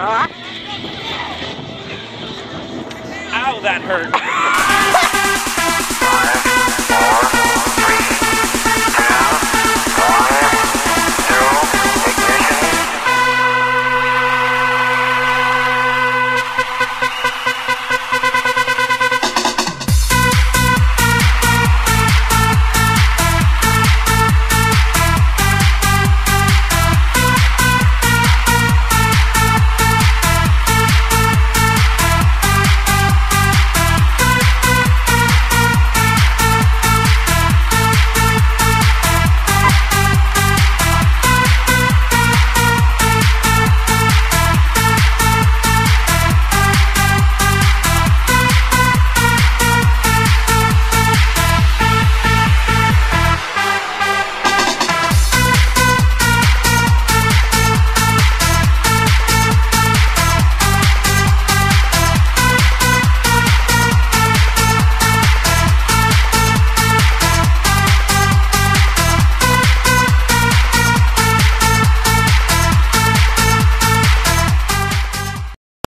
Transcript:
Huh? Ow, that hurt.